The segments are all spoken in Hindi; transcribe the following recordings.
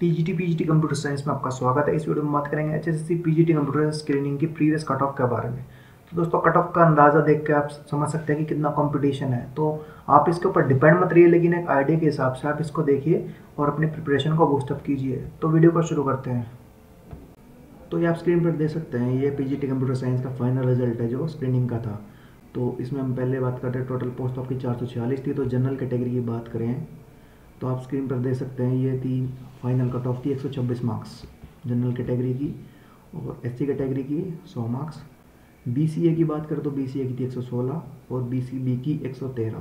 टीजीटी पीजीटी कंप्यूटर साइंस में आपका स्वागत है। इस वीडियो में बात करेंगे एचएससी पीजीटी कंप्यूटर स्क्रीनिंग की प्रीवियस कट ऑफ़ के बारे में। तो दोस्तों कट ऑफ़ का अंदाज़ा देख के आप समझ सकते हैं कि कितना कंपटीशन है। तो आप इसके ऊपर डिपेंड मत रहिए, लेकिन एक आइडिया के हिसाब से आप इसको देखिए और अपनी प्रिपरेशन को बूस्टअप कीजिए। तो वीडियो को शुरू करते हैं। तो ये आप स्क्रीन पर देख सकते हैं, ये पीजीटी कंप्यूटर साइंस का फाइनल रिज़ल्ट है जो स्क्रीनिंग का था। तो इसमें हम पहले बात करते हैं टोटल पोस्ट आपकी चार थी। तो जनरल कैटेगरी की बात करें तो आप स्क्रीन पर देख सकते हैं, ये थी फाइनल कट ऑफ़ थी 126 मार्क्स जनरल कैटेगरी की और एससी कैटेगरी की 100 मार्क्स बीसीए की बात करें तो बीसीए की थी 116 और बीसीबी की 113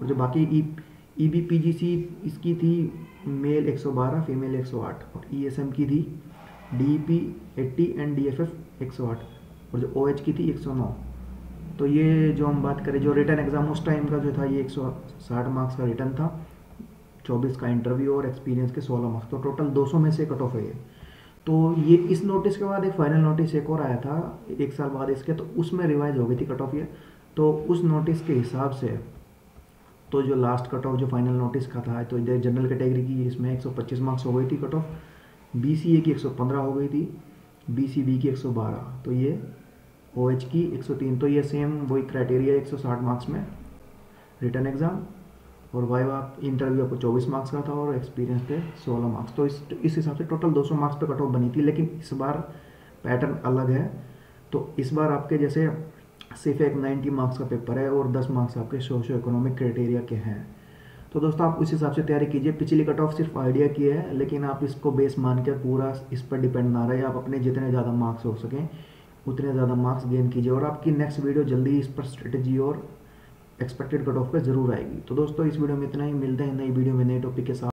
और जो बाकी ई ई बी पी जी सी इसकी थी मेल 112 फीमेल 108 और ई एस एम की थी D P eighty and D F F 108 और जो ओ एच की थी 109 तो ये जो हम बात करें, जो रिटर्न एग्ज़ाम उस टाइम का जो था, ये 160 मार्क्स का रिटर्न था। चौबीस का इंटरव्यू और एक्सपीरियंस के सोलह मार्क्स तो टोटल दो सौ में से कट ऑफ़ है ये। तो ये इस नोटिस के बाद एक फाइनल नोटिस एक और आया था, एक साल बाद इसके तो उसमें रिवाइज हो गई थी कट ऑफ़ ये। तो उस नोटिस के हिसाब से तो जो लास्ट कट ऑफ़ जो फाइनल नोटिस का था तो इधर जनरल कैटेगरी की इसमें 125 मार्क्स हो गई थी cut off B C A की 115 हो गई थी बी सी बी की 112 तो ये ओ एच की 103 तो ये सेम वही क्राइटेरिया 160 मार्क्स में। रिटर्न एग्ज़ाम और वाइवा इंटरव्यू आपको चौबीस मार्क्स का था और एक्सपीरियंस थे सोलह मार्क्स तो इस इस हिसाब से टोटल दो सौ मार्क्स पे कट ऑफ़ बनी थी, लेकिन इस बार पैटर्न अलग है। तो इस बार आपके जैसे सिर्फ़ एक नाइन्टी मार्क्स का पेपर है और दस मार्क्स आपके सोशो इकोनॉमिक क्राइटेरिया के हैं। तो दोस्तों, आप उस हिसाब से तैयारी कीजिए। पिछली कट ऑफ़ सिर्फ़ आइडिया की है, लेकिन आप इसको बेस मान के पूरा इस पर डिपेंड ना रहे। आप अपने जितने ज़्यादा मार्क्स हो सकें, उतने ज़्यादा मार्क्स गेन कीजिए। और आपकी नेक्स्ट वीडियो जल्दी इस पर स्ट्रेटेजी और एक्सपेक्टेड कट ऑफ़ पे ज़रूर आएगी। तो दोस्तों, इस वीडियो में इतना ही। मिलते हैं नई वीडियो में नए टॉपिक के साथ।